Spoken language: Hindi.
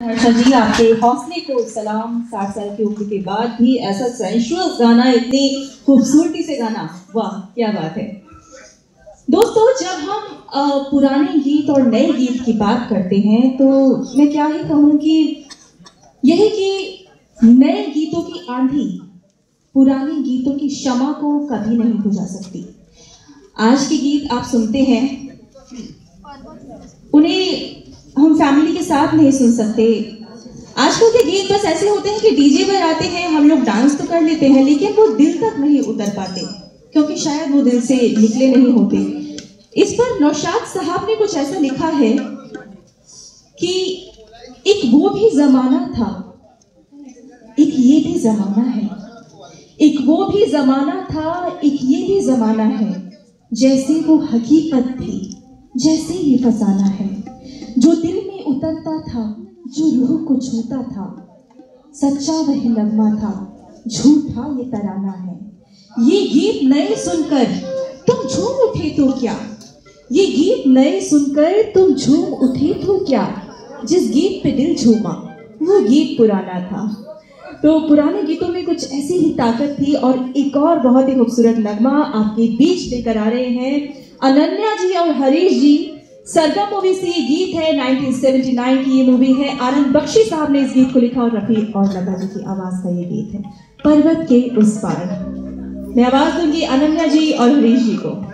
हर्षा जी, आपके हौसले को सलाम, साठ साल की उम्र के बाद भी ऐसा सेंशुअस गाना, इतनी खूबसूरती से गाना, वाह, क्या बात है। दोस्तों, जब हम पुराने गीत और नए गीत की बात करते हैं तो मैं क्या ही कहूँ कि यही कि नए गीतों की आंधी, पुराने गीतों की क्षमा को कभी नहीं बुझा सकती। आज के गीत आप सुनते हैं, उन्हें फैमिली के साथ नहीं सुन सकते। आजकल के गीत बस ऐसे होते हैं कि डीजे पर आते हैं, हम लोग डांस तो कर लेते हैं, लेकिन वो दिल तक नहीं उतर पाते, क्योंकि शायद वो दिल से निकले नहीं होते। इस पर नौशाद साहब ने कुछ ऐसा लिखा है कि एक वो भी जमाना था, एक ये भी जमाना है, एक वो भी जमाना था, एक ये भी जमाना है, जैसे वो हकीकत थी, जैसे ये फसाना है, जो दिल उतरता था, जो रूह को छूता था। सच्चा वह नगमा था, झूठा ये तराना है। ये गीत नए सुनकर तुम झूम उठे तो क्या? ये गीत नए सुनकर तुम झूम उठे तो क्या? जिस गीत पे दिल झूमा, वो गीत पुराना था। तो पुराने गीतों में कुछ ऐसी ही ताकत थी और एक और बहुत ही खूबसूरत नगमा आपके बीच लेकर आ रहे हैं। अनन्या जी और हरीश जी सरगम मूवी से ये गीत है 1979 की ये मूवी है। आनंद बख्शी साहब ने इस गीत को लिखा और रफी और लता जी की आवाज़ का ये गीत है। पर्वत के उस पार। मैं आवाज़ दूँगी अनन्या जी और हरीश जी को।